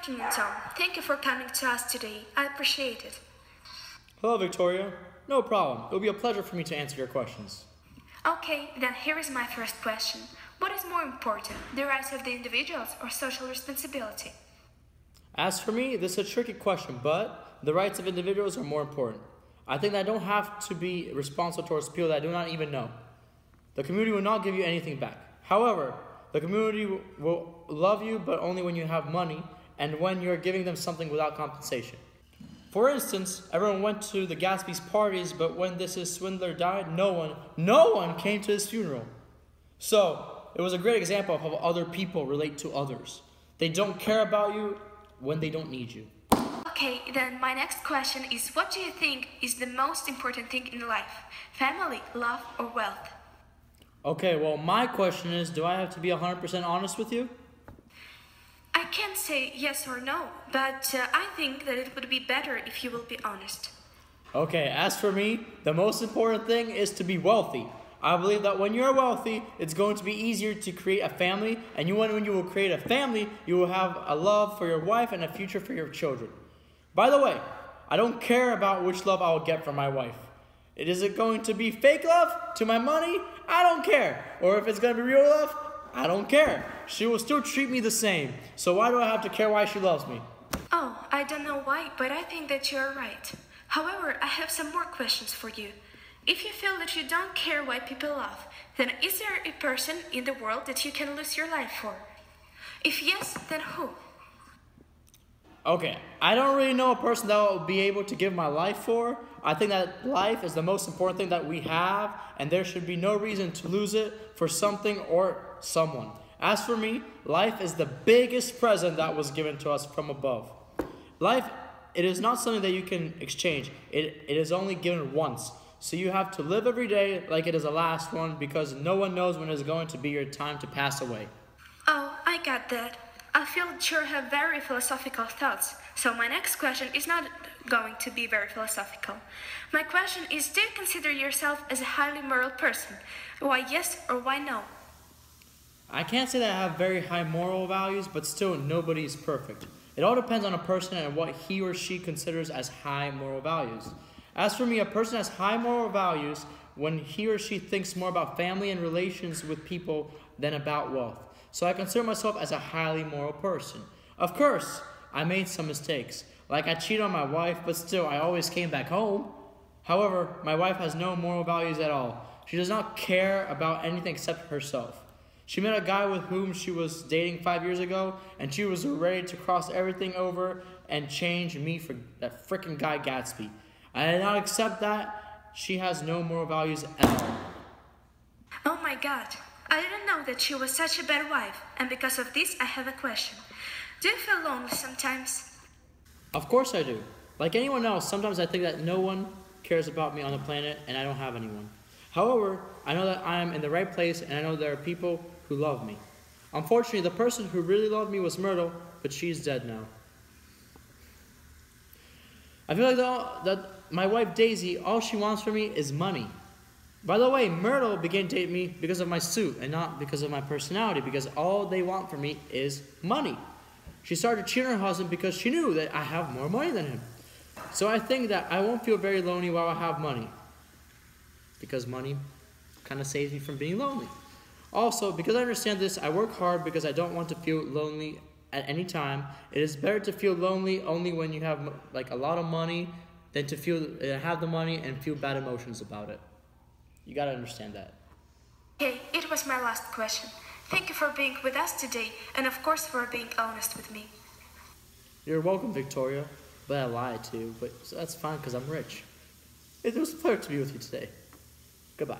afternoon, Tom. Thank you for coming to us today. I appreciate it. Hello, Victoria. No problem. It will be a pleasure for me to answer your questions. Okay, then here is my first question. What is more important, the rights of the individuals or social responsibility? As for me, this is a tricky question, but the rights of individuals are more important. I think that I don't have to be responsible towards people that I do not even know. The community will not give you anything back. However, the community will love you, but only when you have money and when you're giving them something without compensation. For instance, everyone went to the Gatsby's parties, but when this is swindler died, no one, no one came to his funeral. So, it was a great example of how other people relate to others. They don't care about you when they don't need you. Okay, then my next question is what do you think is the most important thing in life? Family, love, or wealth? Okay, well, my question is do I have to be 100% honest with you? I can't say yes or no, but uh, I think that it would be better if you will be honest. Okay, as for me, the most important thing is to be wealthy. I believe that when you're wealthy, it's going to be easier to create a family, and you when you will create a family, you will have a love for your wife and a future for your children. By the way, I don't care about which love I will get from my wife. Is it going to be fake love to my money? I don't care. Or if it's going to be real love, I don't care. She will still treat me the same. So why do I have to care why she loves me? Oh, I don't know why, but I think that you're right. However, I have some more questions for you. If you feel that you don't care why people love, then is there a person in the world that you can lose your life for? If yes, then who? Okay, I don't really know a person that I'll be able to give my life for. I think that life is the most important thing that we have, and there should be no reason to lose it for something or someone. As for me, life is the biggest present that was given to us from above. Life, it is not something that you can exchange, it, it is only given once. So you have to live every day like it is the last one because no one knows when it is going to be your time to pass away. Oh, I got that. I feel you have very philosophical thoughts, so my next question is not going to be very philosophical. My question is Do you consider yourself as a highly moral person? Why yes or why no? I can't say that I have very high moral values, but still, nobody is perfect. It all depends on a person and what he or she considers as high moral values. As for me, a person has high moral values when he or she thinks more about family and relations with people than about wealth. So I consider myself as a highly moral person. Of course, I made some mistakes. Like I cheated on my wife, but still, I always came back home. However, my wife has no moral values at all. She does not care about anything except herself. She met a guy with whom she was dating five years ago, and she was ready to cross everything over and change me for that freaking guy Gatsby. I did not accept that. She has no moral values at all. Oh my god, I didn't know that she was such a bad wife, and because of this, I have a question. Do you feel lonely sometimes? Of course I do. Like anyone else, sometimes I think that no one cares about me on the planet and I don't have anyone. However, I know that I am in the right place and I know there are people who love me. Unfortunately, the person who really loved me was Myrtle, but she's dead now. I feel like the, that my wife Daisy, all she wants from me is money. By the way, Myrtle began dating me because of my suit and not because of my personality, because all they want from me is money. She started cheating her husband because she knew that I have more money than him. So I think that I won't feel very lonely while I have money. Because money kind of saves me from being lonely. Also, because I understand this, I work hard because I don't want to feel lonely at any time. It is better to feel lonely only when you have like a lot of money than to feel uh, have the money and feel bad emotions about it. You gotta understand that. Okay, it was my last question. Thank you for being with us today, and of course for being honest with me. You're welcome, Victoria. But I lied too, but that's fine because I'm rich. It was a pleasure to be with you today. Goodbye.